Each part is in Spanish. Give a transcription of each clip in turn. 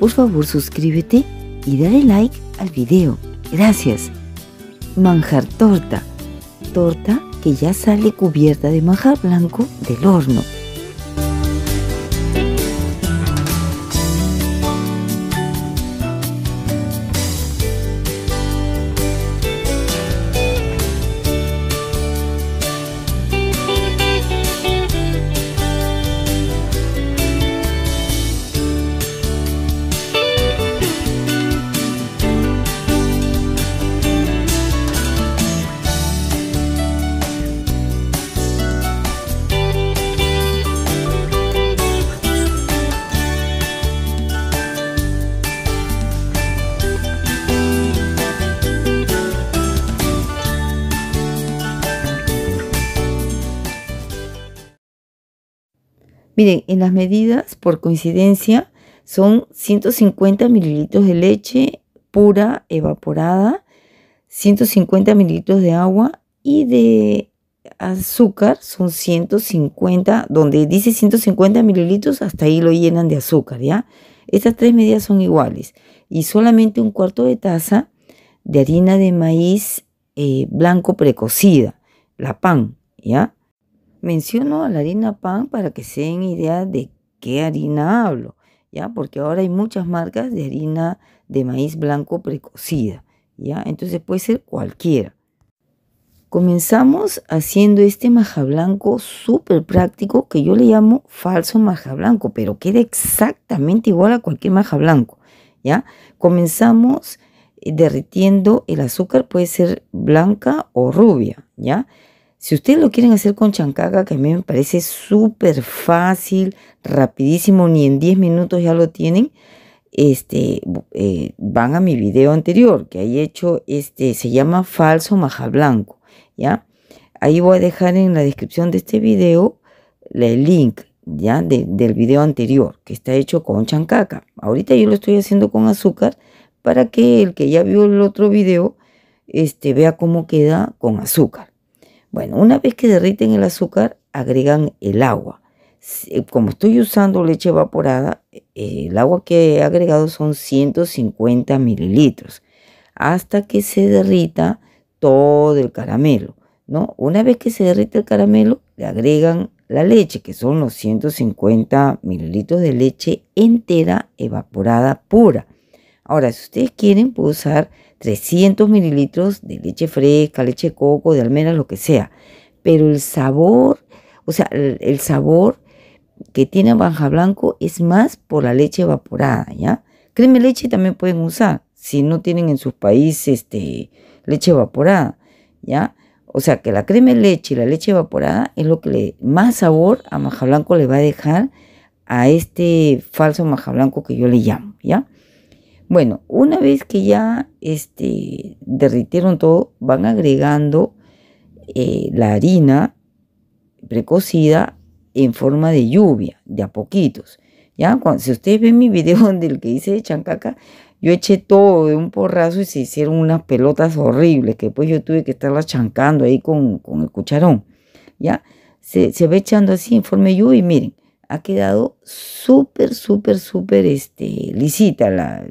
por favor suscríbete y dale like al video. Gracias. Manjar torta. Torta que ya sale cubierta de manjar blanco del horno. Miren, en las medidas, por coincidencia, son 150 mililitros de leche pura evaporada, 150 mililitros de agua y de azúcar son 150, donde dice 150 mililitros, hasta ahí lo llenan de azúcar, ¿ya? Estas tres medidas son iguales. Y solamente un cuarto de taza de harina de maíz eh, blanco precocida, la pan, ¿ya? Menciono a la harina pan para que se den idea de qué harina hablo, ¿ya? Porque ahora hay muchas marcas de harina de maíz blanco precocida, ¿ya? Entonces puede ser cualquiera. Comenzamos haciendo este maja blanco súper práctico que yo le llamo falso maja blanco, pero queda exactamente igual a cualquier maja blanco, ¿ya? Comenzamos eh, derritiendo el azúcar, puede ser blanca o rubia, ¿ya? Si ustedes lo quieren hacer con chancaca, que a mí me parece súper fácil, rapidísimo, ni en 10 minutos ya lo tienen, este, eh, van a mi video anterior, que ahí he hecho, este, se llama falso maja blanco, ¿ya? Ahí voy a dejar en la descripción de este video el link, ¿ya? del video anterior, que está hecho con chancaca. Ahorita yo lo estoy haciendo con azúcar para que el que ya vio el otro video, este, vea cómo queda con azúcar. Bueno, una vez que derriten el azúcar, agregan el agua. Eh, como estoy usando leche evaporada, eh, el agua que he agregado son 150 mililitros hasta que se derrita todo el caramelo. ¿no? Una vez que se derrite el caramelo, le agregan la leche, que son los 150 mililitros de leche entera evaporada pura. Ahora, si ustedes quieren, puedo usar 300 mililitros de leche fresca, leche de coco, de almendras, lo que sea. Pero el sabor, o sea, el, sabor que tiene banja blanco es más por la leche evaporada, ¿ya? Crema leche también pueden usar, si no tienen en sus países este, leche evaporada, ¿ya? O sea que la crema de leche y la leche evaporada es lo que le, más sabor a maja blanco le va a dejar a este falso maja blanco que yo le llamo, ¿ya? Bueno, una vez que ya este, derritieron todo, van agregando eh, la harina precocida en forma de lluvia, de a poquitos. ¿ya? si ustedes ven mi video donde el que hice de chancaca, yo eché todo de un porrazo y se hicieron unas pelotas horribles que después yo tuve que estarlas chancando ahí con, el cucharón. ¿ya? Se, se va echando así en forma de lluvia y miren, ha quedado súper, súper, súper este, lisita la,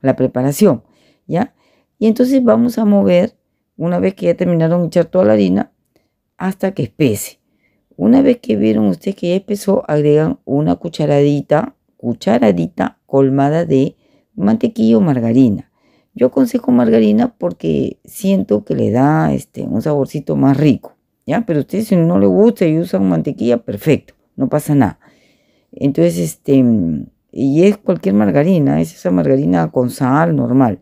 la, preparación, ¿ya? Y entonces vamos a mover, una vez que ya terminaron de echar toda la harina, hasta que espese. Una vez que vieron ustedes que ya espesó, agregan una cucharadita, cucharadita colmada de mantequilla o margarina. Yo aconsejo margarina porque siento que le da este, un saborcito más rico, ¿ya? Pero ustedes si no le gusta y usan mantequilla, perfecto no pasa nada. Entonces, este, y es cualquier margarina, es esa margarina con sal normal,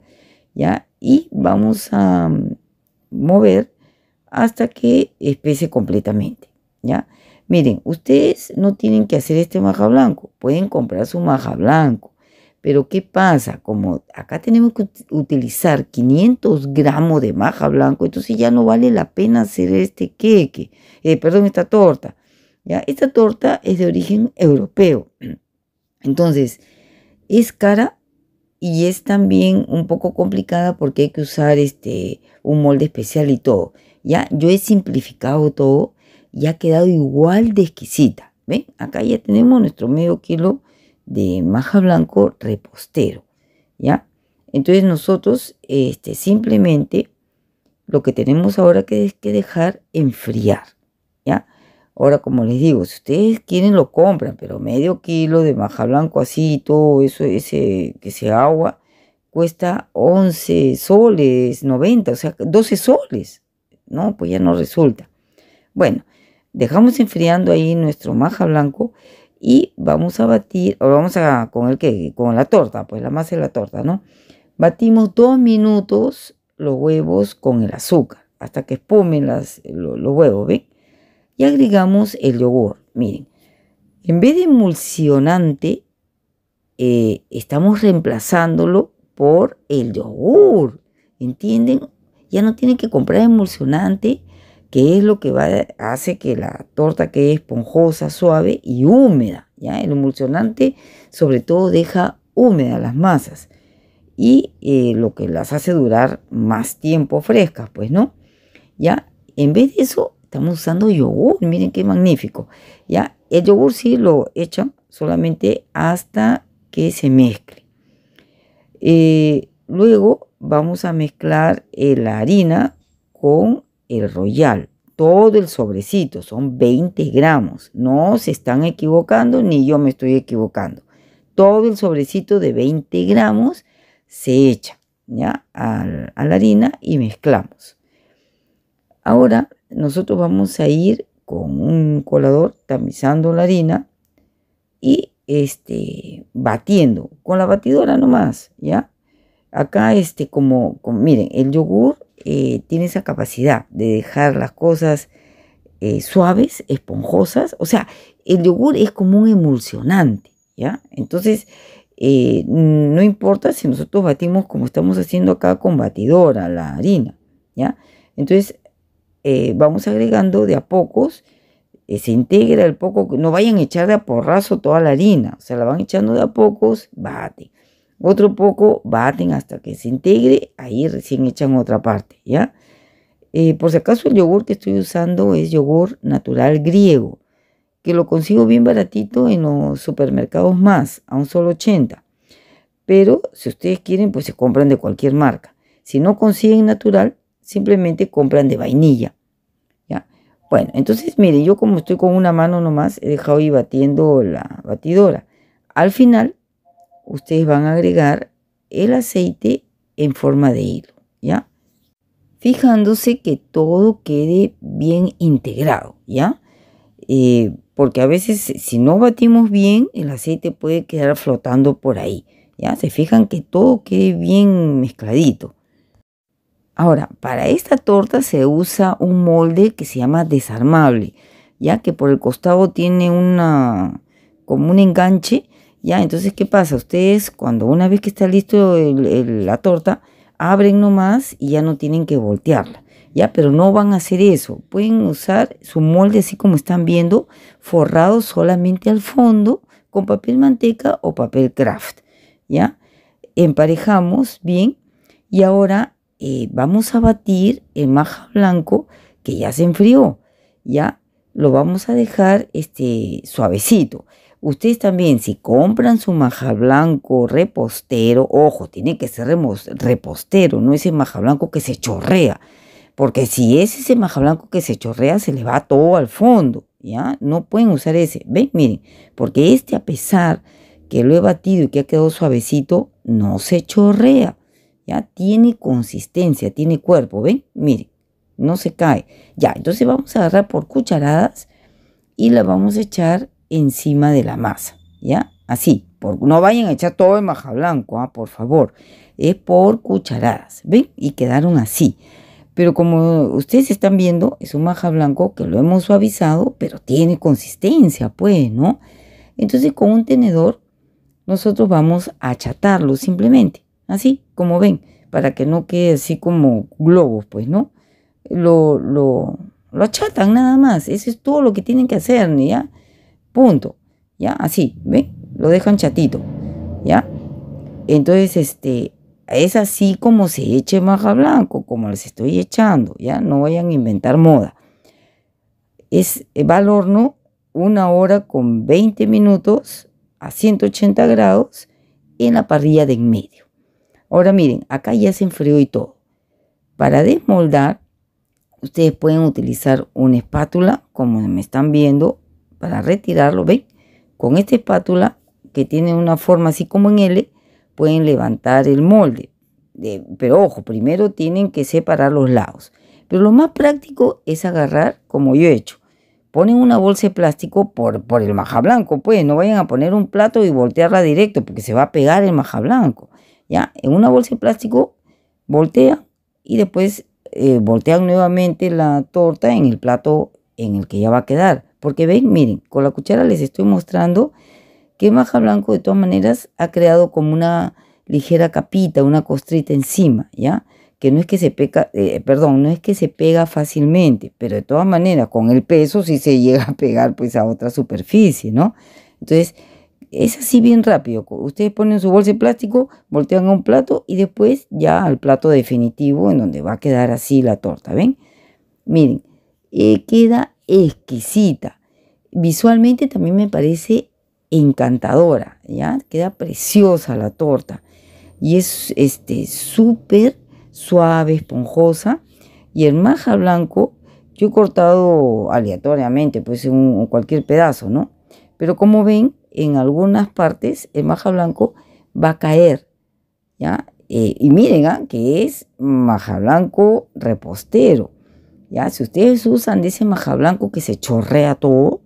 ¿ya? Y vamos a mover hasta que espese completamente, ¿ya? Miren, ustedes no tienen que hacer este maja blanco, pueden comprar su maja blanco, pero ¿qué pasa? Como acá tenemos que utilizar 500 gramos de maja blanco, entonces ya no vale la pena hacer este queque, eh, perdón, esta torta. Esta torta es de origen europeo. Entonces, es cara y es también un poco complicada porque hay que usar este, un molde especial y todo. Ya, yo he simplificado todo y ha quedado igual de exquisita. ¿Ven? Acá ya tenemos nuestro medio kilo de maja blanco repostero, ¿ya? Entonces nosotros este, simplemente lo que tenemos ahora que es que dejar enfriar, ¿ya? Ahora, como les digo, si ustedes quieren lo compran, pero medio kilo de maja blanco así, todo eso, ese que se agua, cuesta 11 soles, 90, o sea, 12 soles, ¿no? Pues ya no resulta. Bueno, dejamos enfriando ahí nuestro maja blanco y vamos a batir, o vamos a con el que, con la torta, pues la masa de la torta, ¿no? Batimos dos minutos los huevos con el azúcar hasta que espumen las, los, huevos, ¿ven? Y agregamos el yogur. Miren, en vez de emulsionante, eh, estamos reemplazándolo por el yogur. ¿Entienden? Ya no tienen que comprar emulsionante, que es lo que va, hace que la torta quede esponjosa, suave y húmeda. ¿ya? El emulsionante sobre todo deja húmedas las masas y eh, lo que las hace durar más tiempo frescas, pues, ¿no? Ya, en vez de eso, estamos usando yogur, miren qué magnífico. Ya, el yogur sí lo echan solamente hasta que se mezcle. Eh, luego vamos a mezclar eh, la harina con el royal. Todo el sobrecito, son 20 gramos. No se están equivocando, ni yo me estoy equivocando. Todo el sobrecito de 20 gramos se echa ¿ya? A, la harina y mezclamos. Ahora nosotros vamos a ir con un colador tamizando la harina y este, batiendo con la batidora nomás, ¿ya? Acá, este, como, miren, el yogur eh, tiene esa capacidad de dejar las cosas eh, suaves, esponjosas, o sea, el yogur es como un emulsionante, ¿ya? Entonces, eh, no importa si nosotros batimos como estamos haciendo acá con batidora la harina, ¿ya? Entonces eh, vamos agregando de a pocos, eh, se integra el poco, no vayan a echar de a porrazo toda la harina, o sea, la van echando de a pocos, baten. Otro poco, baten hasta que se integre, ahí recién echan otra parte, ¿ya? por si acaso el yogur que estoy usando es yogur natural griego que lo consigo bien baratito en los supermercados más, a un solo 80. Pero si ustedes quieren, pues se compran de cualquier marca. Si no consiguen natural, simplemente compran de vainilla. ¿ya? Bueno, entonces miren, yo como estoy con una mano nomás, he dejado ahí batiendo la batidora. Al final, ustedes van a agregar el aceite en forma de hilo, ¿ya? Fijándose que todo quede bien integrado, ¿ya? Eh, porque a veces si no batimos bien, el aceite puede quedar flotando por ahí. Ya se fijan que todo quede bien mezcladito. Ahora, para esta torta se usa un molde que se llama desarmable, ya que por el costado tiene una como un enganche, ya, entonces ¿qué pasa? Ustedes cuando una vez que está listo la torta, abren nomás y ya no tienen que voltearla ya, pero no van a hacer eso. Pueden usar su molde así como están viendo, forrado solamente al fondo con papel manteca o papel craft, ya. Emparejamos bien y ahora eh, vamos a batir el maja blanco que ya se enfrió, ya. Lo vamos a dejar este suavecito. Ustedes también, si compran su maja blanco repostero, ojo, tiene que ser repostero, no ese maja blanco que se chorrea porque si es ese maja blanco que se chorrea, se le va todo al fondo, ¿ya? No pueden usar ese. ¿Ven? Miren, porque este a pesar que lo he batido y que ha quedado suavecito, no se chorrea, Tiene consistencia, tiene cuerpo, ¿ven? Miren, no se cae. Ya, entonces vamos a agarrar por cucharadas y la vamos a echar encima de la masa, ¿ya? Así, por, no vayan a echar todo el maja blanco, ¿ah? por favor. Es por cucharadas, ¿ven? Y quedaron así. Pero como ustedes están viendo, es un maja blanco que lo hemos suavizado, pero tiene consistencia, pues, ¿no? Entonces con un tenedor nosotros vamos a achatarlo simplemente, así como ven, para que no quede así como globos, pues, ¿no? Lo, lo, lo achatan nada más, eso es todo lo que tienen que hacer, ¿ya? Punto, ¿ya? Así, ¿ven? Lo dejan chatito, ¿ya? Entonces, este, es así como se eche maja blanco, como les estoy echando, ya no vayan a inventar moda. Es, va al horno una hora con 20 minutos a 180 grados en la parrilla de en medio. Ahora miren, acá ya se enfrió y todo. Para desmoldar, ustedes pueden utilizar una espátula, como me están viendo, para retirarlo. ¿Ven? Con esta espátula, que tiene una forma así como en L, pueden levantar el molde. pero ojo, primero tienen que separar los lados. Pero lo más práctico es agarrar, como yo he hecho. Ponen una bolsa de plástico por, por el maja blanco, pues no vayan a poner un plato y voltearla directo, porque se va a pegar el maja blanco. ¿Ya? En una bolsa de plástico voltea y después eh, voltean nuevamente la torta en el plato en el que ya va a quedar. Porque ven, miren, con la cuchara les estoy mostrando que maja blanco de todas maneras ha creado como una ligera capita, una costrita encima, ¿ya? Que no es que se pega, eh, perdón, no es que se pega fácilmente, pero de todas maneras con el peso sí se llega a pegar pues a otra superficie, ¿no? Entonces, es así bien rápido. Ustedes ponen su bolsa de plástico, voltean a un plato y después ya al plato definitivo en donde va a quedar así la torta, ¿ven? Miren, eh, queda exquisita. Visualmente también me parece encantadora, ¿ya? Queda preciosa la torta. Y es este súper suave, esponjosa. Y el maja blanco, yo he cortado aleatoriamente, pues un, cualquier pedazo, ¿no? Pero como ven, en algunas partes el maja blanco va a caer, ¿ya? Eh, y miren, ¿ah? que es maja blanco repostero, ¿ya? Si ustedes usan de ese maja blanco que se chorrea todo,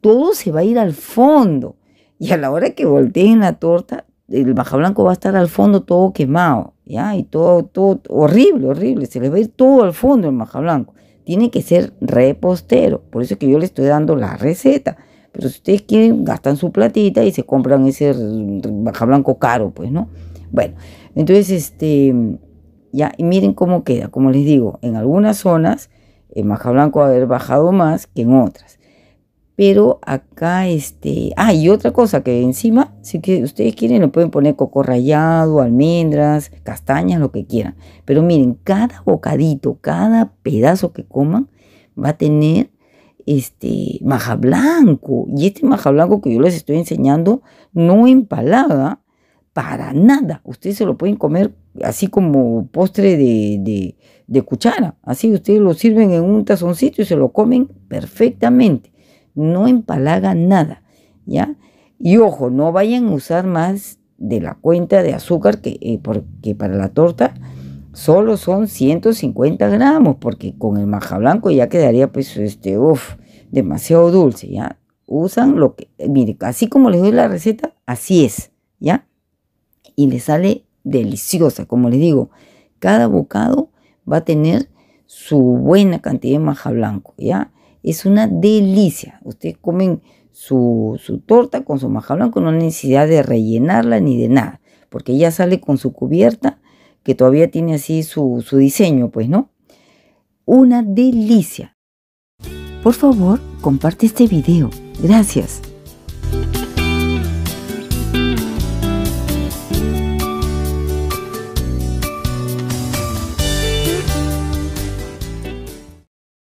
todo se va a ir al fondo. Y a la hora que volteen la torta, el maja blanco va a estar al fondo todo quemado, ¿ya? Y todo, todo horrible, horrible. Se le va a ir todo al fondo el maja blanco. Tiene que ser repostero. Por eso es que yo le estoy dando la receta. Pero si ustedes quieren, gastan su platita y se compran ese baja blanco caro, pues, ¿no? Bueno, entonces, este, ya, y miren cómo queda. Como les digo, en algunas zonas el baja blanco va a haber bajado más que en otras. Pero acá, este, ah, y otra cosa que encima, si que ustedes quieren, le pueden poner coco rallado, almendras, castañas, lo que quieran. Pero miren, cada bocadito, cada pedazo que coman va a tener este maja blanco. Y este maja blanco que yo les estoy enseñando no empalaga para nada. Ustedes se lo pueden comer así como postre de, de, cuchara. Así ustedes lo sirven en un tazoncito y se lo comen perfectamente. No empalaga nada. ¿Ya? Y ojo, no vayan a usar más de la cuenta de azúcar que eh, porque para la torta solo son 150 gramos, porque con el maja blanco ya quedaría pues este, uff, demasiado dulce, ¿ya? Usan lo que, mire, así como les doy la receta, así es, ¿ya? Y les sale deliciosa, como les digo, cada bocado va a tener su buena cantidad de maja blanco, ¿ya? Es una delicia. Ustedes comen su, su torta con su maja blanco, no hay necesidad de rellenarla ni de nada, porque ya sale con su cubierta que todavía tiene así su, diseño, pues, ¿no? Una delicia. Por favor, comparte este video. Gracias.